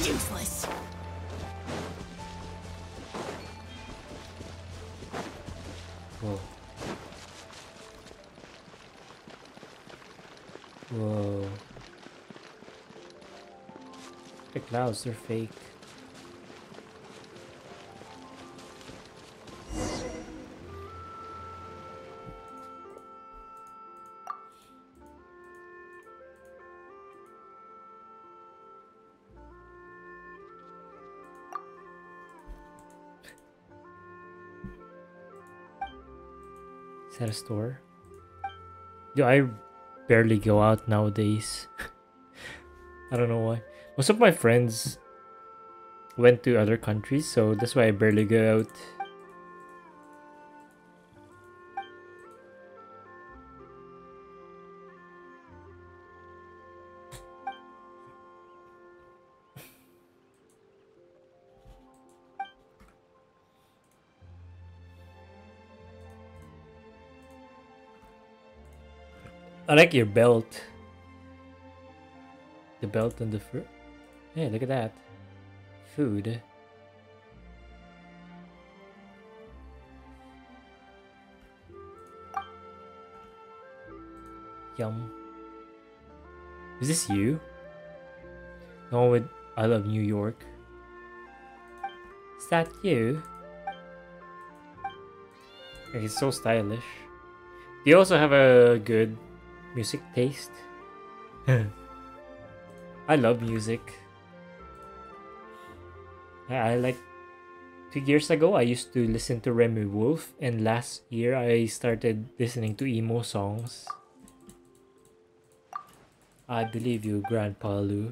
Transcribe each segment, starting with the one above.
Useless. Whoa. Whoa. The clouds are fake. Store? Do I barely go out nowadays? I don't know why. Most of my friends went to other countries, so that's why I barely go out. Like your belt. The belt and the fur. Hey, look at that. Food. Yum. Is this you? One with I love New York. Is that you? He's so stylish. You also have a good music taste? I love music. I, like two years ago I used to listen to Remi Wolf and last year I started listening to emo songs. I believe you, Grandpa Lou.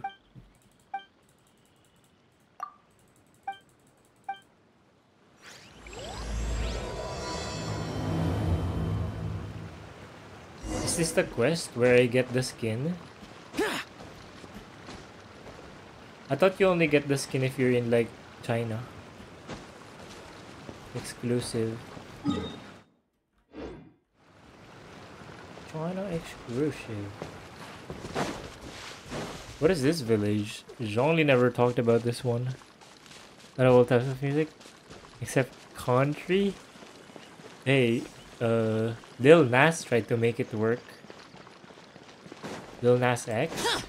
This the quest where I get the skin? I thought you only get the skin if you're in like China. Exclusive. China exclusive. What is this village? Zhongli never talked about this one. Not all types of music. Except country. Hey, uh, Lil Nas tried to make it work. Lil Nas X?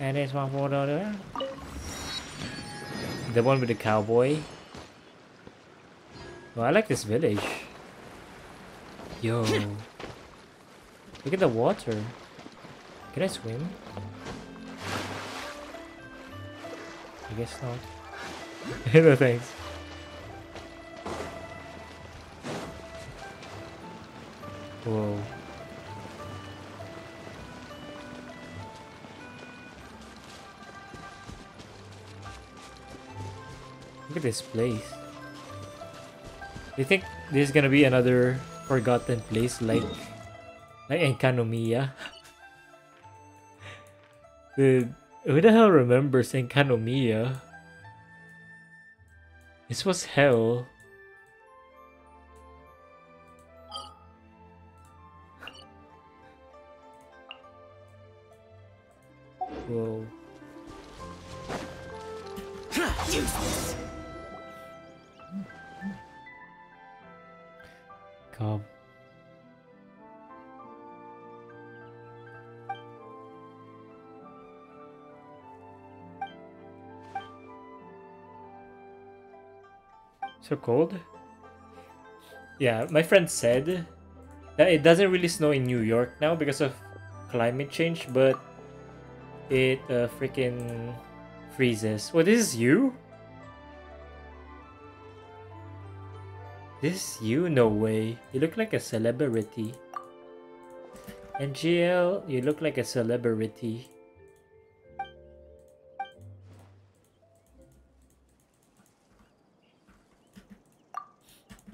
And there's one for the The one with the cowboy. Oh, I like this village. Yo. Look at the water. Can I swim? I guess not. no thanks. Whoa. Look at this place. You think this is gonna be another forgotten place like like Enkanomiya? Dude, who the hell remembers Enkanomiya? This was hell. Come. So cold? Yeah, my friend said that it doesn't really snow in New York now because of climate change, but it uh, freaking freezes. What is this you? This you? No way. You look like a celebrity. NGL, you look like a celebrity.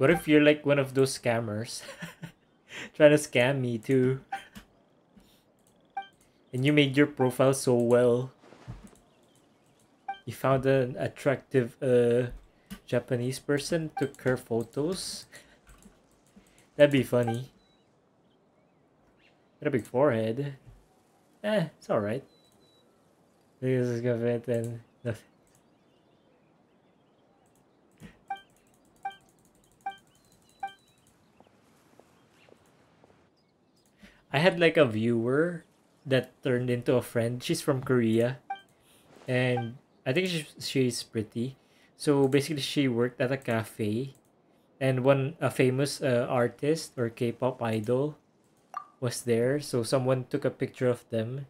What if you're like one of those scammers? Trying to scam me too. And you made your profile so well. You found an attractive uh, Japanese person, took her photos. That'd be funny. Got a big forehead. Eh, it's alright. This is gonna fit and nothing. I had like a viewer that turned into a friend. She's from Korea. And I think she's, she's pretty. So basically she worked at a cafe and one a famous uh, artist or K-pop idol was there. So someone took a picture of them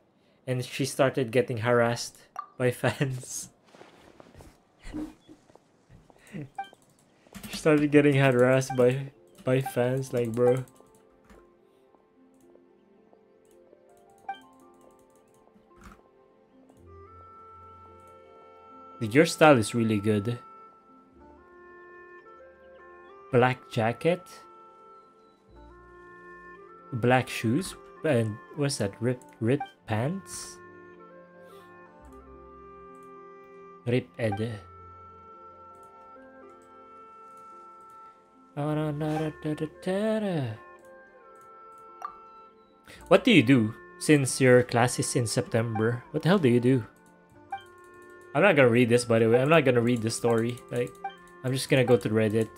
and she started getting harassed by fans. she started getting harassed by by fans like bro Your style is really good. Black jacket. Black shoes. And what's that? Rip rip pants? Rip ed. Uh, what do you do since your class is in September? What the hell do you do? I'm not gonna read this, by the way. I'm not gonna read the story. Like, I'm just gonna go to Reddit.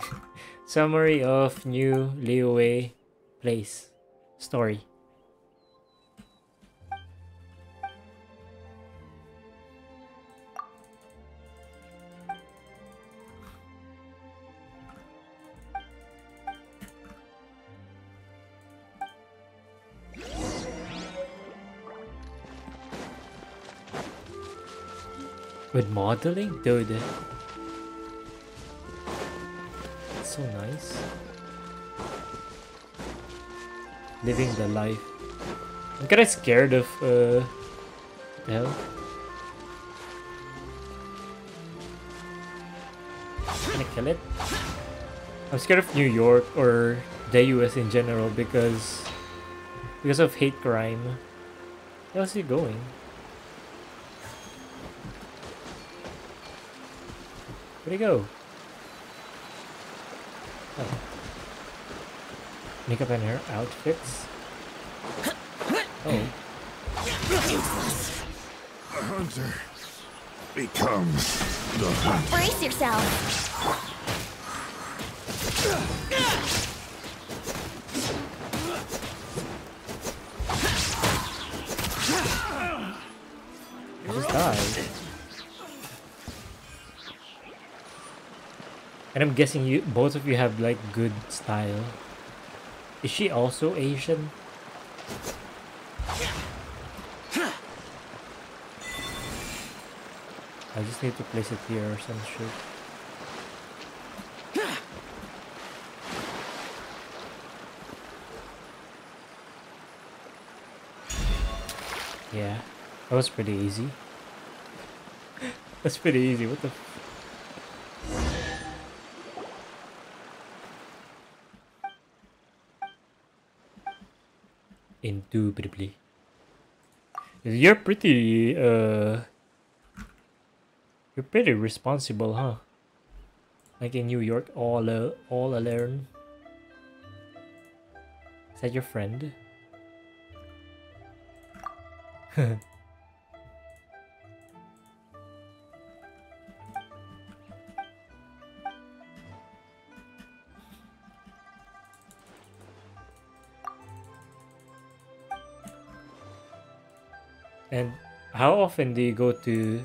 Summary of new Liyue place story. With modeling? Dude. So nice. Living the life. I'm kinda scared of, uh... hell? Can I kill it? I'm scared of New York or the US in general because... Because of hate crime. Where's he going? Where'd he go? Oh. Makeup and hair outfits? Oh. The hunter becomes the hunter. Brace yourself. And I'm guessing you both of you have like good style. Is she also Asian? I just need to place it here or some shit. Yeah, that was pretty easy. That's pretty easy, what the Indubitably. You're pretty, uh... You're pretty responsible, huh? Like in New York, all, uh, all alone. Is that your friend? And how often do you go to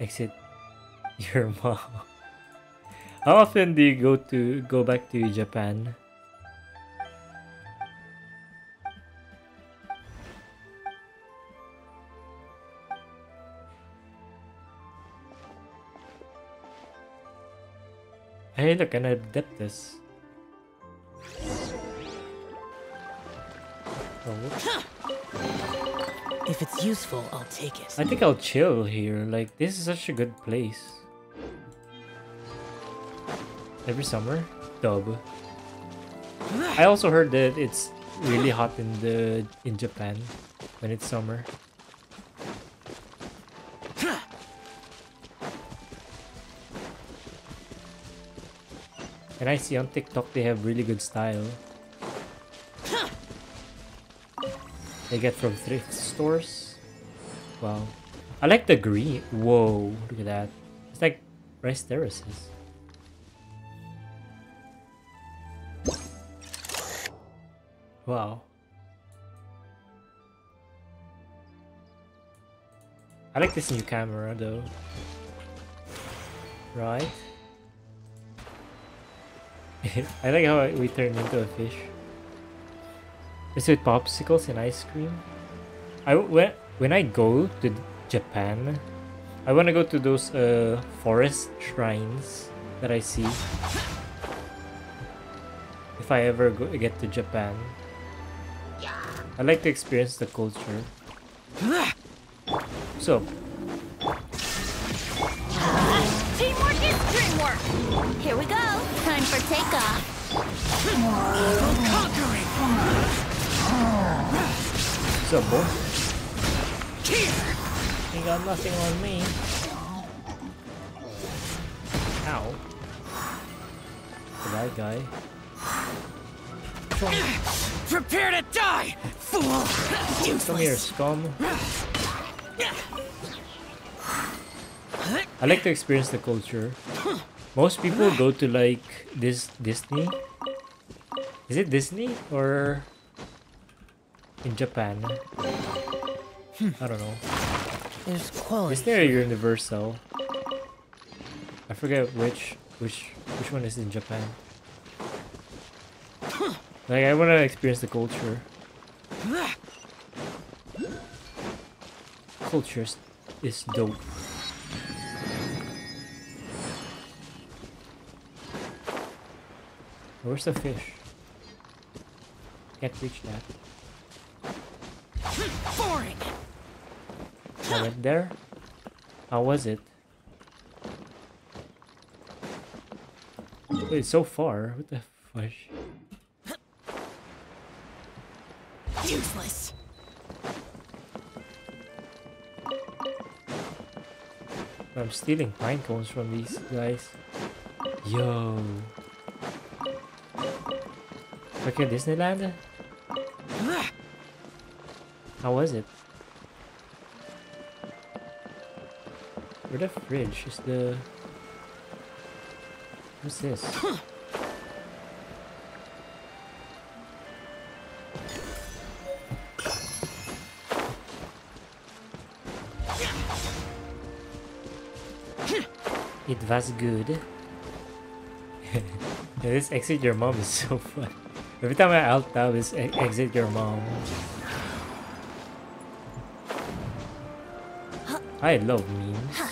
exit your mom? How often do you go to go back to Japan? Hey, look, an Adeptus. Oh, whoops. If it's useful, I'll take it. I think I'll chill here. Like, this is such a good place. Every summer? Dub. I also heard that it's really hot in the in Japan when it's summer. And I see on TikTok they have really good style. They get from thrift stores. Wow. I like the green. Whoa, look at that. It's like rice terraces. Wow. I like this new camera though. Right? I like how we turned into a fish. Is it popsicles and ice cream? I when when I go to Japan, I want to go to those uh forest shrines that I see. If I ever go, get to Japan, I like to experience the culture. So, Teamwork is dreamwork. Here we go. Time for takeoff. Conquering. What's up, boy? You got nothing on me. Ow. The bad guy. Prepare to die, fool! Come here, scum. I like to experience the culture. Most people go to like this Disney. Is it Disney or in Japan? Hmm. I don't know. There's quality. Disney or Universal? I forget which which which one is in Japan. Like I want to experience the culture. Culture is- is dope. Where's the fish? Can't reach that. I went there. How was it? Wait, so far. What the fudge? Useless. I'm stealing pine cones from these guys. Yo. Okay, Disneyland? How was it? Where the fridge is the... What's this? It was good. this exit your mom is so fun. Every time I alt tab is exit your mom. I love memes.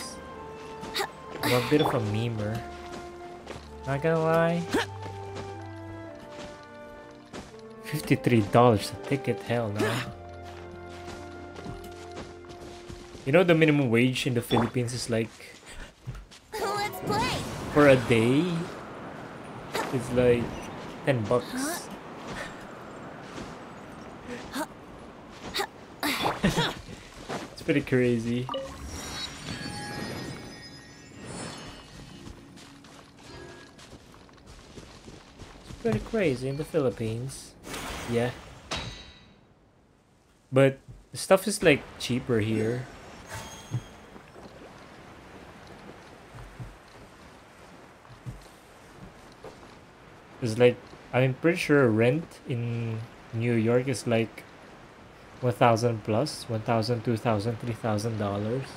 I'm a bit of a memer. Not gonna lie. $53 a ticket, hell no. You know the minimum wage in the Philippines is like for a day it's like 10 bucks it's pretty crazy pretty crazy in the philippines. Yeah. But stuff is like cheaper here. It's like I'm pretty sure rent in New York is like 1000 plus 1000 2000 3000 dollars.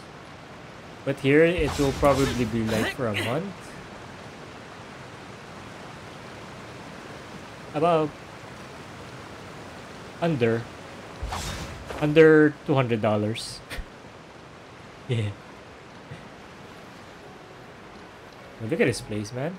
But here it will probably be like for a month about under under 200 dollars. Yeah. Look at this place man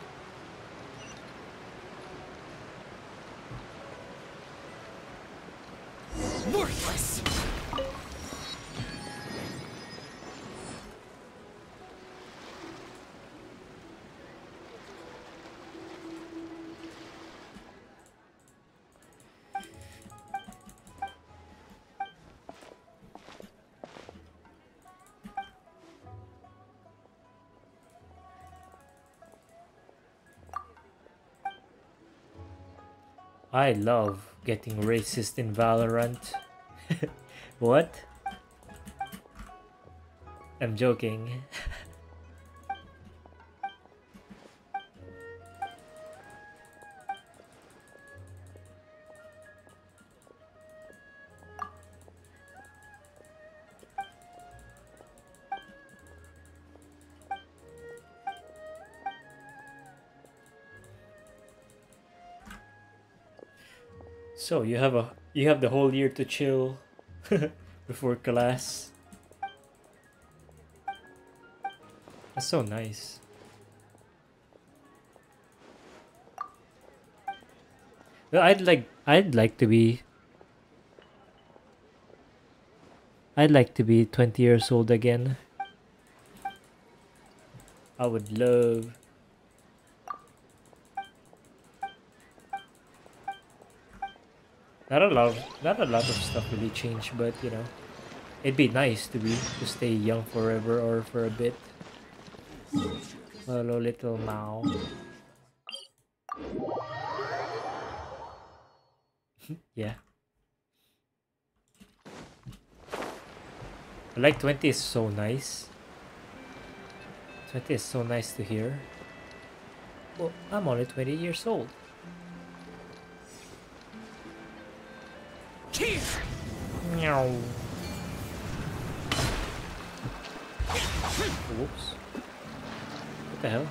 I love getting racist in Valorant. what? I'm joking. So you have a you have the whole year to chill before class. That's so nice. I'd like I'd like to be I'd like to be 20 years old again. I would love Not a lot, not a lot of stuff really changed, but you know, it'd be nice to be to stay young forever or for a bit. Hello, little Mao. yeah. Like 20 is so nice. 20 is so nice to hear. Well, I'm only 20 years old. Whoops. What the hell?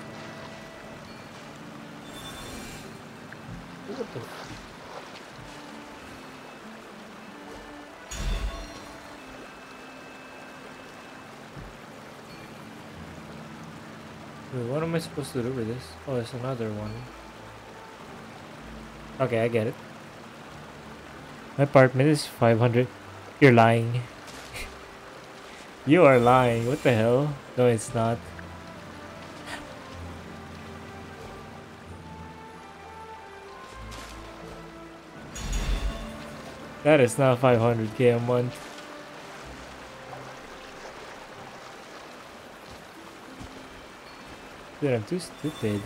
What the? Wait, what am I supposed to do with this? Oh, there's another one. Okay, I get it. My apartment is 500. You're lying. you are lying. What the hell? No, it's not. That is not 500k a month. Dude, I'm too stupid.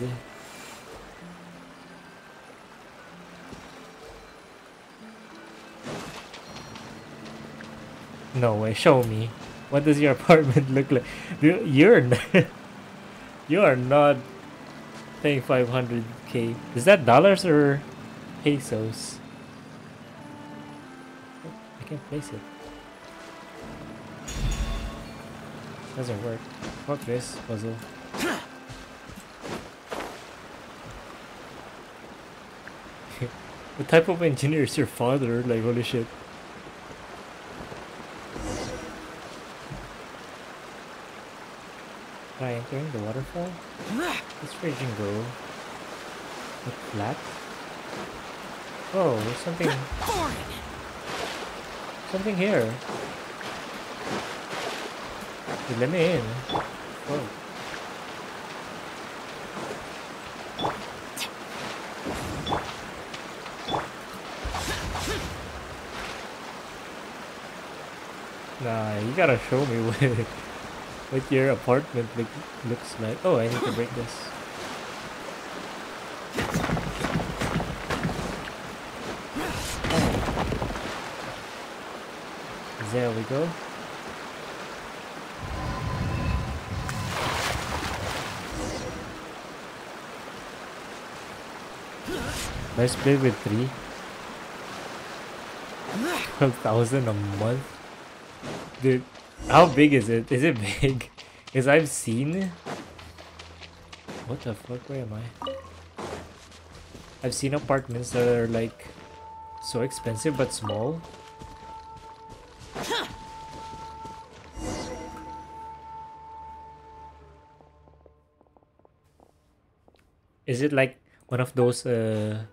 No way, show me. What does your apartment look like? You're you are not paying 500k. Is that dollars or pesos? I can't place it. Doesn't work. Fuck this puzzle. what type of engineer is your father? Like holy shit. Try entering the waterfall? This region go look flat? Oh, there's something something here. Dude, let me in. Oh. Nah, you gotta show me what what your apartment look, looks like. Oh, I need to break this. There we go. Let's play with three. 12,000 a month? Dude, how big is it? Is it big? Because I've seen... What the fuck? Where am I? I've seen apartments that are like so expensive but small. Is it like one of those uh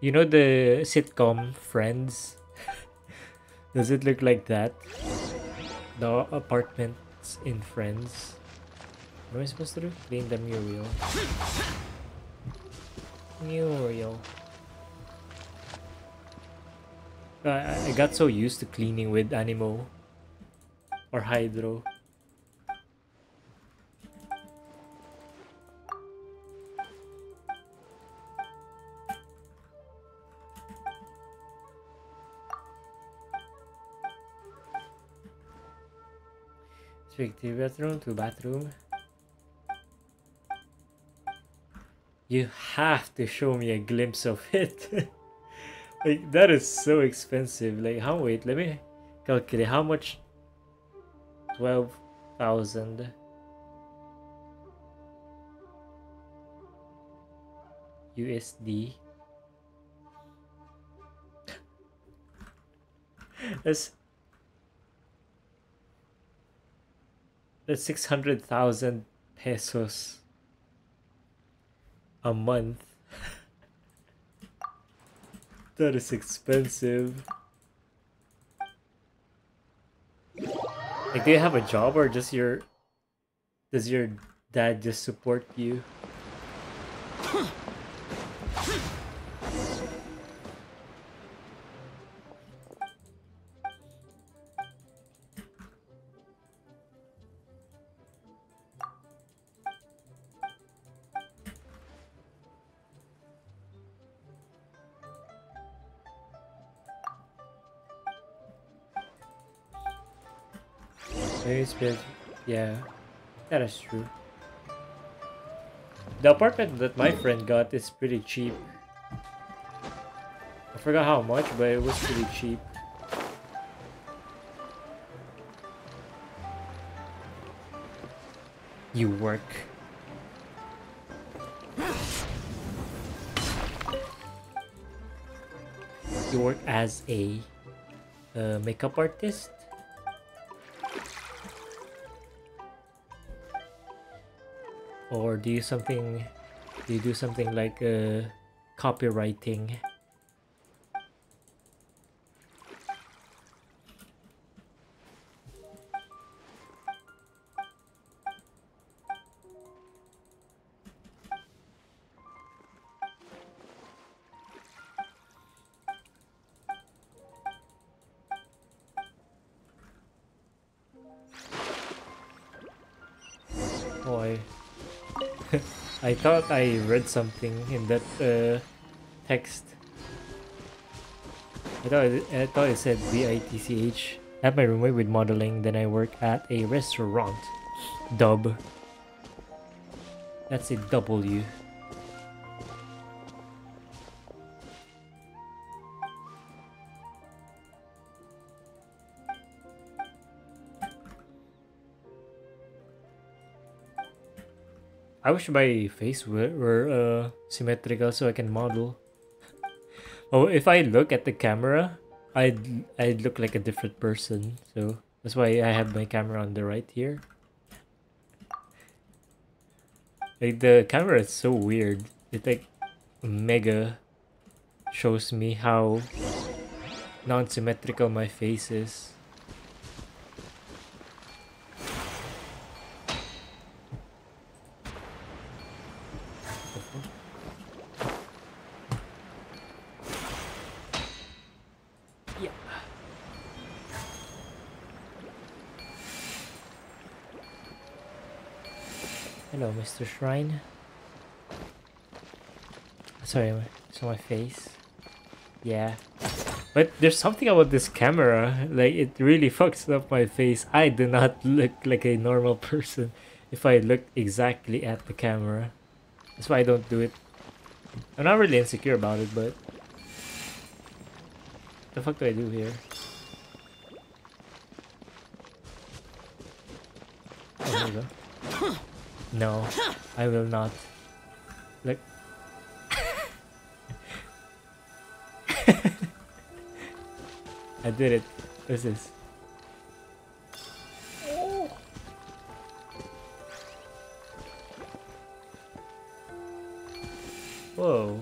you know the sitcom Friends? Does it look like that? The apartments in Friends. What am I supposed to do? Clean the mural. Mural. I, I got so used to cleaning with Anemo or Hydro. Three bedroom, two bathroom. You have to show me a glimpse of it. like that is so expensive. Like how wait, let me calculate how much twelve thousand USD. That's that's six hundred thousand pesos a month. that is expensive. Like, do you have a job or just your does your dad just support you? Yeah, that is true. The apartment that my friend got is pretty cheap. I forgot how much, but it was pretty cheap. You work. You work as a uh, makeup artist? Or do you something do you do something like uh, copywriting thought I read something in that uh, text. I thought it, I thought it said B-I-T-C-H. At my roommate with modeling, then I work at a restaurant. Dub. That's a W. I wish my face were, were uh, symmetrical so I can model. oh, if I look at the camera, I'd I'd look like a different person. So that's why I have my camera on the right here. Like the camera is so weird. It like mega shows me how non-symmetrical my face is. Mr. Shrine. Sorry, so my face. Yeah. But there's something about this camera, like it really fucks up my face. I do not look like a normal person if I look exactly at the camera. That's why I don't do it. I'm not really insecure about it, but the fuck do I do here? Oh, here we go. No, I will not. Look. I did it. What's this? Whoa.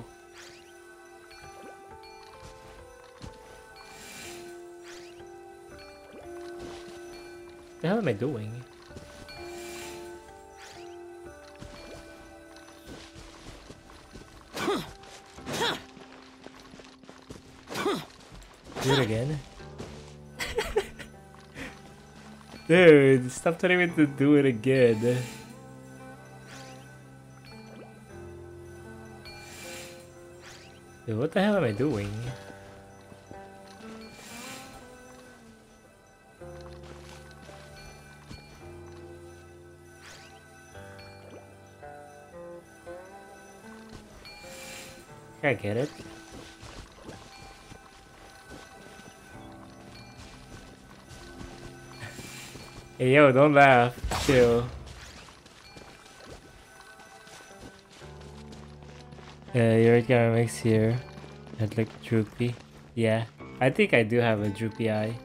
The hell am I doing? do it again. Dude, stop telling me to do it again. Dude, what the hell am I doing? I get it. Hey yo, don't laugh. Chill. Yeah, your camera makes here. I'd droopy. Yeah, I think I do have a droopy eye.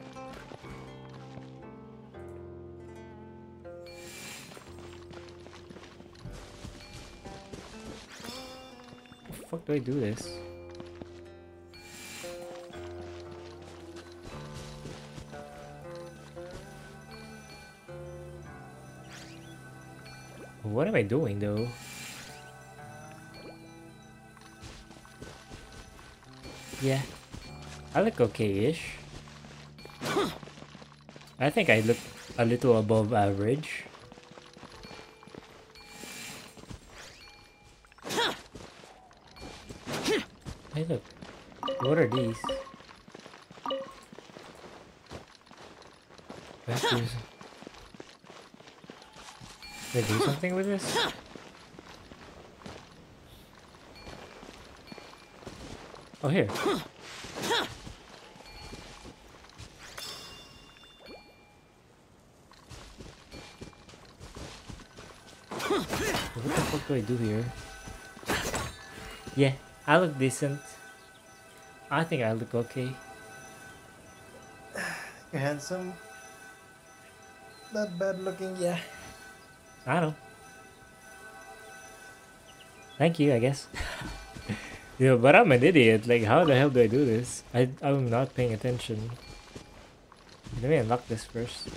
How the fuck do I do this? What am I doing though? Yeah, I look okay-ish. I think I look a little above average. Hey look, what are these I have to use- Can I do something with this? Oh, here. What the fuck do I do here? Yeah, I look decent. I think I look okay. You're handsome. Not bad looking, yeah. I don't. Thank you, I guess. yeah, but I'm an idiot. Like, how the hell do I do this? I, I'm not paying attention. Let me unlock this first.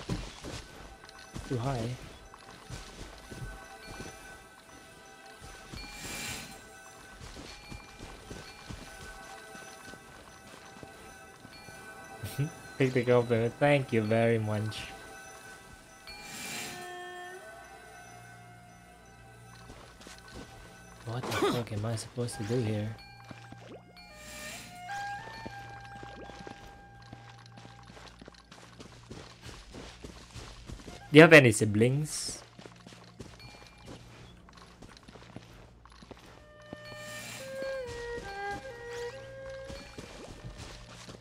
Too high. Take the compliment. Thank you very much. Am I supposed to do here? Do you have any siblings?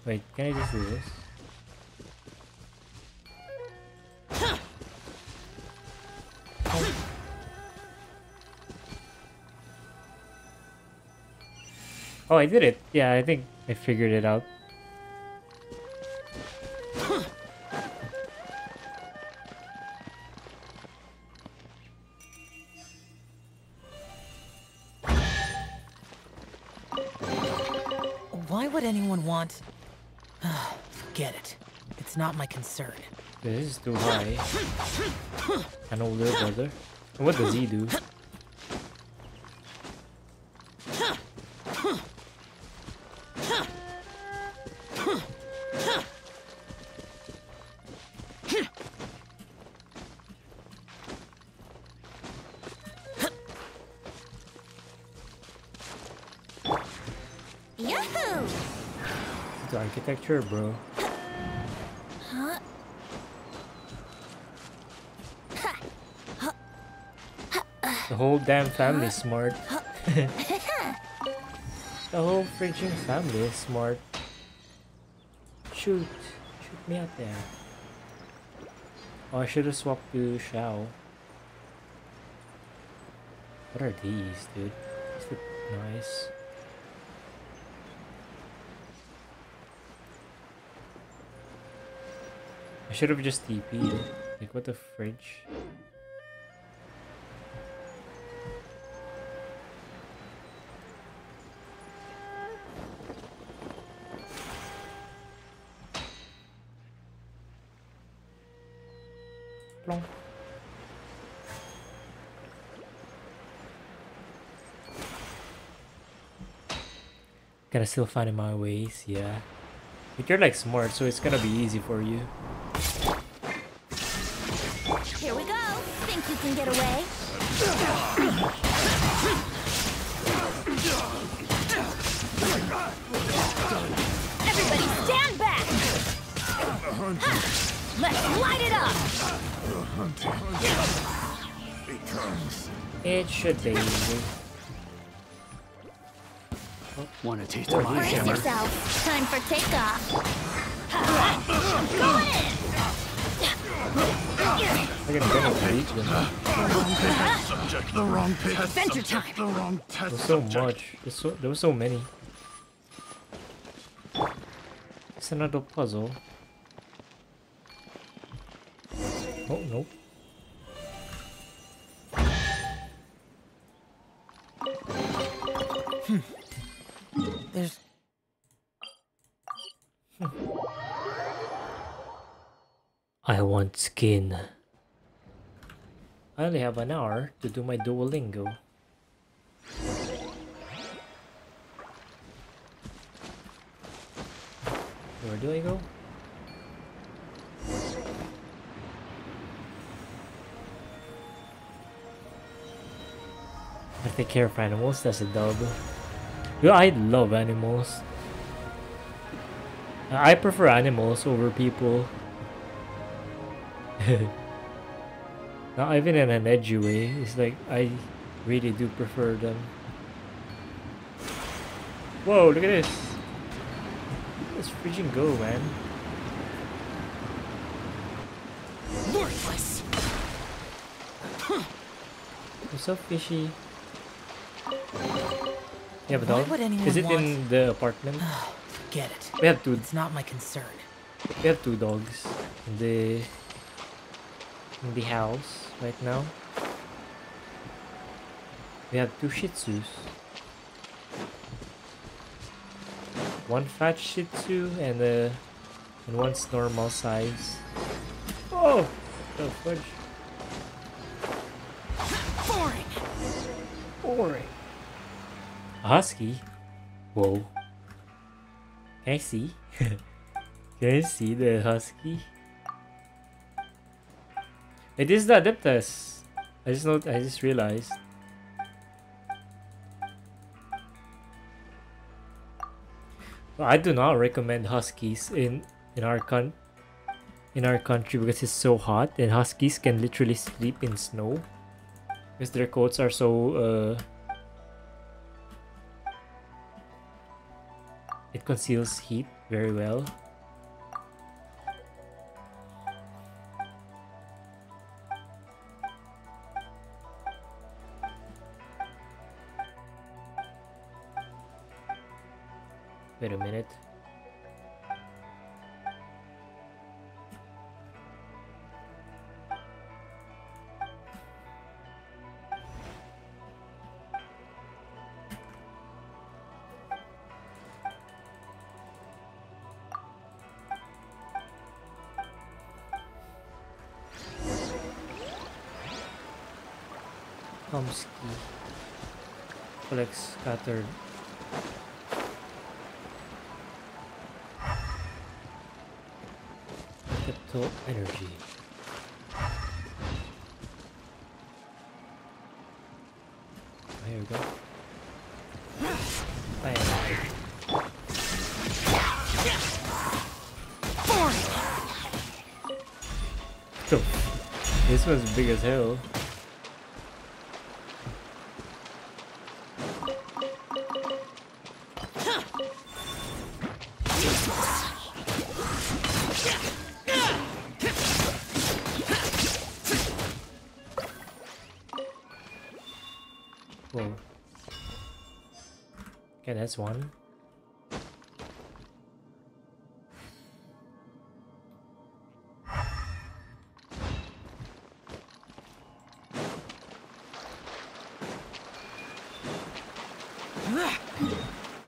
Wait, can I just do this? Oh, I did it. Yeah, I think I figured it out. Why would anyone want... Ah, forget it. It's not my concern. This is too high. An older brother. What does he do? Architecture, bro. The whole damn family smart. the whole freaking family is smart. Shoot. Shoot me out there. Oh, I should have swapped to Xiao. What are these, dude? These look nice. I should have just TP'd. Like, what the fridge? Plonk. Gotta still find my ways, yeah. But you're like smart, so it's gonna be easy for you. You can get away? Everybody stand back! Let's light it up! The hunting becomes It should be easy. Want a taste of my Brace hammer? yourself. Time for takeoff. Go in! I can kind beat them. Subject. The wrong pit. Adventure time. The wrong test. There's so much. There's so there were so many. It's another puzzle. Oh nope. There's I want skin. I only have an hour to do my Duolingo. Where do I go? I take care of animals, that's a dub. Yeah, I love animals. I prefer animals over people. Not even in an edgy way. It's like I really do prefer them. Whoa, look at this. Let's freaking go, man. worthless. What's up, fishy? You have a dog? Is it want- in the apartment? Oh, Forget it. We have two. It's not my concern. We have two dogs in the in the house right now. We have two Shih Tzus. One fat Shih Tzu and uh, and one's normal size. Oh, the fudge! Boring. Boring. A husky. Whoa. Can I see? Can I see the husky? It is the Adeptus. I just know. I just realized. I do not recommend huskies in in our con in our country because it's so hot and huskies can literally sleep in snow because their coats are so uh, it conceals heat very well Tomsky collects scattered capital energy. Here we go. Bam. So, this was big as hell. One.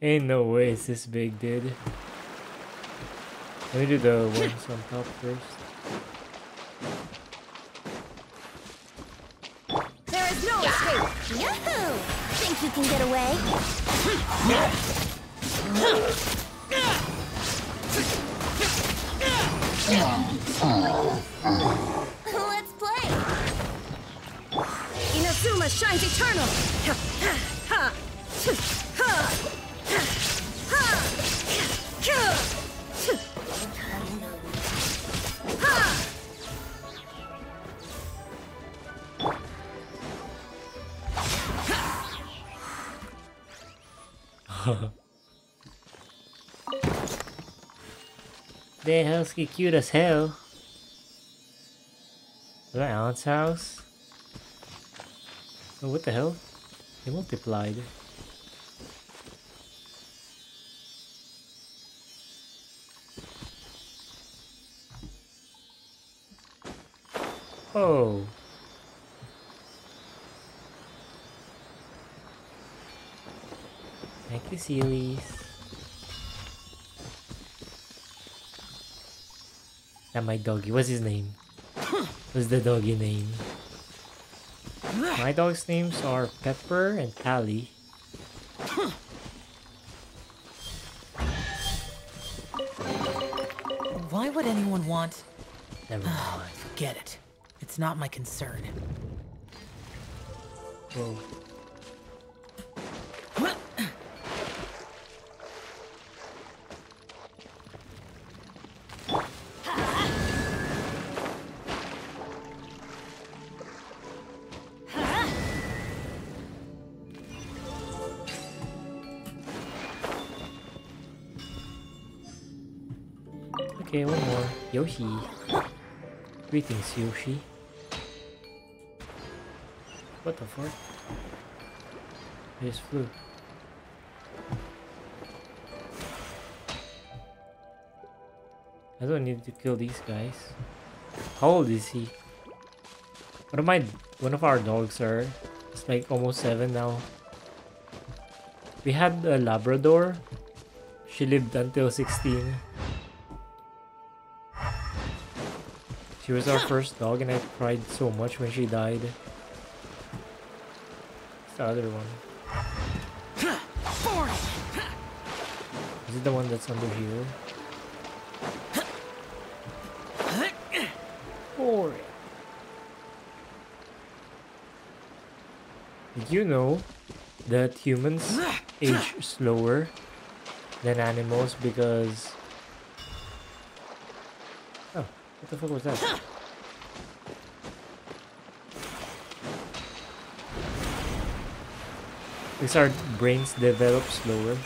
Ain't no way it's this big, dude. Let me do the ones on top first. Yahoo! Think you can get away? Let's play. Inazuma shines eternal. Ha, ha, ha. Ha. Ha. The husky cute as hell. Is that Alan's house? Oh, what the hell? They multiplied. Oh. Thank you, Sealies. That my doggy. What's his name? What's the doggy name? My dog's names are Pepper and Tally. Why would anyone want... Never mind. Forget it. It's not my concern. Whoa. Yoshi. Greetings, Yoshi. What the fuck? I just. I don't need to kill these guys. How old is he? One of my one of our dogs are it's like almost seven now. We had a Labrador. She lived until 16. She was our first dog and I cried so much when she died. It's the other one. Is it the one that's under here? Boring. Did you know that humans age slower than animals because... Oh, what the fuck was that? Because our brains develop slower.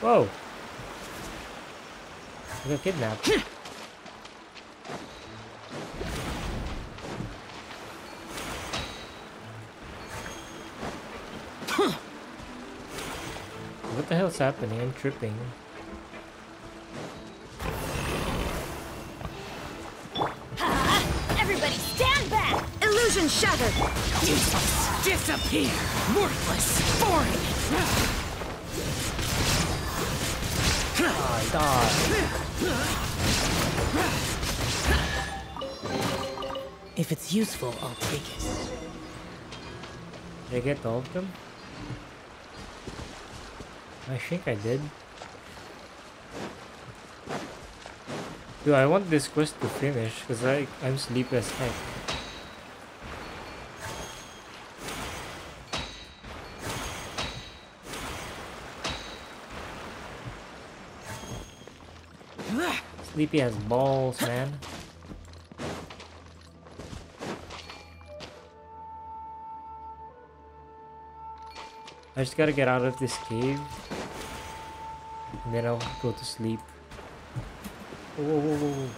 Whoa! I got kidnapped. What the hell's happening? I'm tripping. Shattered! Useless! Disappear! Worthless! Boring! Die, die. If it's useful, I'll take it. Did I get all of them? I think I did. Dude, I want this quest to finish because I I'm sleepy as heck. Sleepy as balls, man. I just gotta get out of this cave. And then I'll go to sleep. Whoa, whoa, whoa,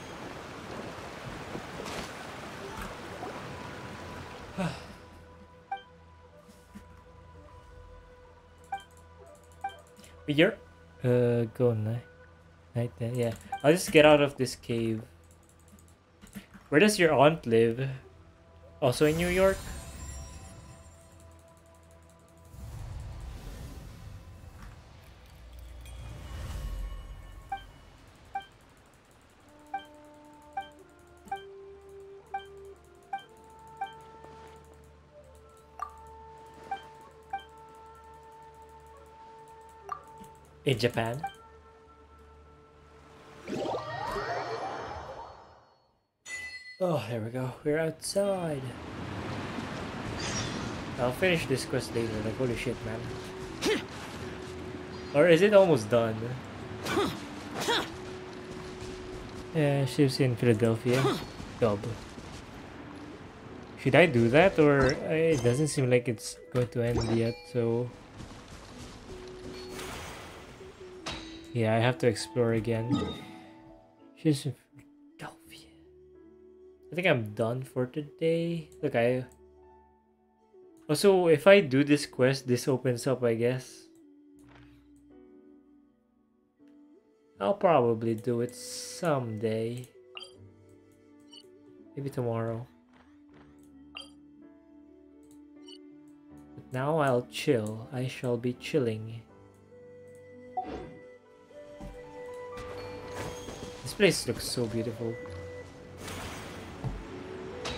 whoa, you're uh go night night then yeah. I'll just get out of this cave. Where does your aunt live? Also in New York? In Japan? There we go. We're outside. I'll finish this quest later. Like, holy shit, man. or is it almost done? Yeah, she lives in Philadelphia. Dub. Should I do that? Or uh, it doesn't seem like it's going to end yet, so... Yeah, I have to explore again. She's in. I think I'm done for today. Look, I... Also, if I do this quest, this opens up, I guess. I'll probably do it someday. Maybe tomorrow. But now I'll chill. I shall be chilling. This place looks so beautiful.